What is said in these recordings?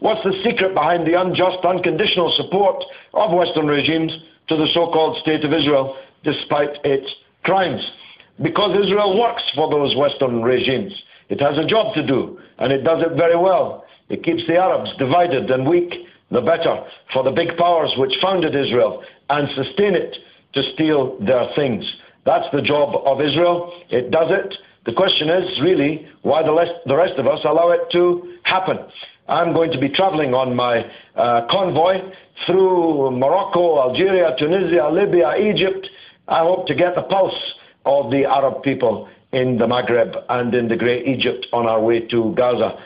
What's the secret behind the unjust, unconditional support of Western regimes to the so-called State of Israel despite its crimes? Because Israel works for those Western regimes. It has a job to do, and it does it very well. It keeps the Arabs divided and weak, the better for the big powers which founded Israel and sustain it to steal their things. That's the job of Israel. It does it. The question is really why the rest, of us allow it to happen. I'm going to be traveling on my uh, convoy through Morocco, Algeria, Tunisia, Libya, Egypt. I hope to get the pulse of the Arab people in the Maghreb and in the Great Egypt on our way to Gaza.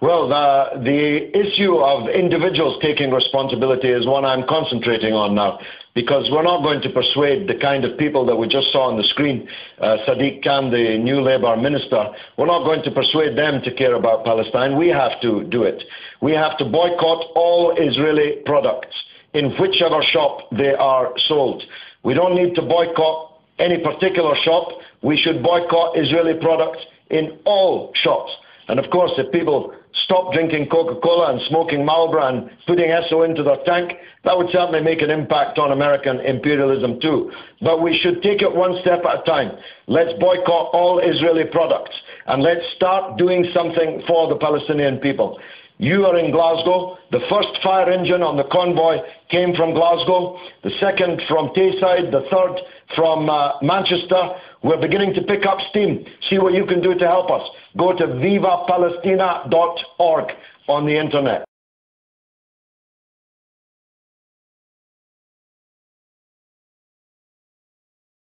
Well, the, the issue of individuals taking responsibility is one I'm concentrating on now because we're not going to persuade the kind of people that we just saw on the screen, uh, Sadiq Khan, the new Labour minister, we're not going to persuade them to care about Palestine. We have to do it. We have to boycott all Israeli products in whichever shop they are sold. We don't need to boycott any particular shop. We should boycott Israeli products in all shops. And of course, if people stop drinking Coca-Cola and smoking Marlboro and putting Esso into their tank, that would certainly make an impact on American imperialism too. But we should take it one step at a time. Let's boycott all Israeli products and let's start doing something for the Palestinian people. You are in Glasgow. The first fire engine on the convoy came from Glasgow, the second from Tayside, the third from uh, Manchester. We're beginning to pick up steam. See what you can do to help us. Go to vivapalestina.org on the internet.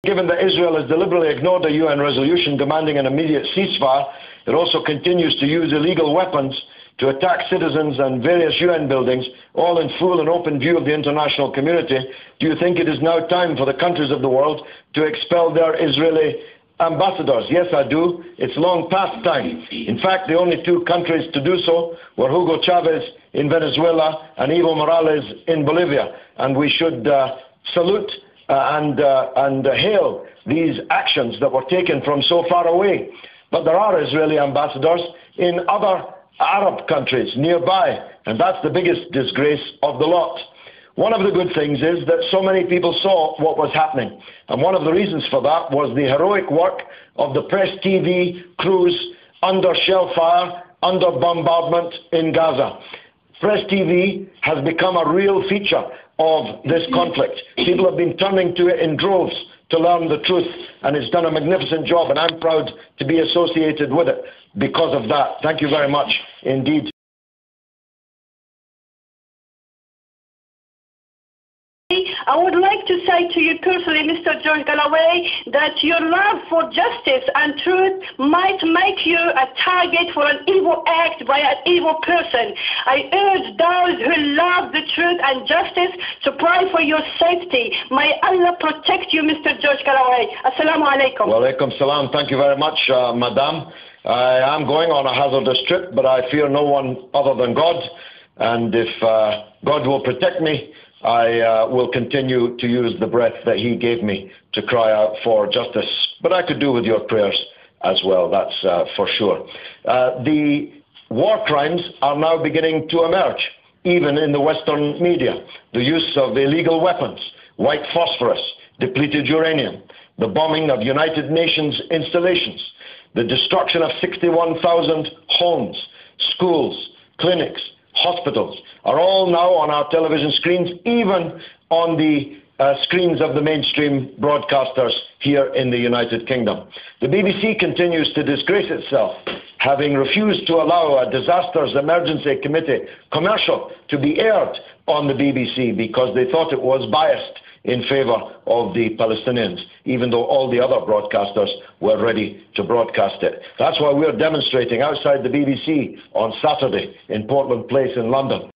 Given that Israel has deliberately ignored a UN resolution demanding an immediate ceasefire, it also continues to use illegal weapons to attack citizens and various UN buildings, all in full and open view of the international community, do you think it is now time for the countries of the world to expel their Israeli ambassadors? Yes, I do. It's long past time. In fact, the only two countries to do so were Hugo Chavez in Venezuela and Evo Morales in Bolivia. And we should uh, salute and, uh, and hail these actions that were taken from so far away. But there are Israeli ambassadors in other Arab countries nearby, and that's the biggest disgrace of the lot. One of the good things is that so many people saw what was happening, and one of the reasons for that was the heroic work of the Press TV crews under shell fire, under bombardment in Gaza. Press TV has become a real feature of this conflict. People have been turning to it in droves to learn the truth, and it's done a magnificent job, and I'm proud to be associated with it because of that. Thank you very much indeed. I would like to say to you personally, Mr. George Galloway, that your love for justice and truth might make you a target for an evil act by an evil person. I urge those who love the truth and justice to pray for your safety. May Allah protect you, Mr. George Galloway. Assalamu alaikum. Wa alaikum salam. Thank you very much, uh, madam. I am going on a hazardous trip, but I fear no one other than God. And if uh, God will protect me, I uh, will continue to use the breath that He gave me to cry out for justice. But I could do with your prayers as well, that's uh, for sure. The war crimes are now beginning to emerge, even in the Western media. The use of illegal weapons, white phosphorus, depleted uranium, the bombing of United Nations installations, the destruction of 61,000 homes, schools, clinics, hospitals are all now on our television screens, even on the uh, screens of the mainstream broadcasters here in the United Kingdom. The BBC continues to disgrace itself, having refused to allow a Disasters Emergency Committee commercial to be aired on the BBC because they thought it was biased in favour of the Palestinians, even though all the other broadcasters were ready to broadcast it. That's why we're demonstrating outside the BBC on Saturday in Portland Place in London.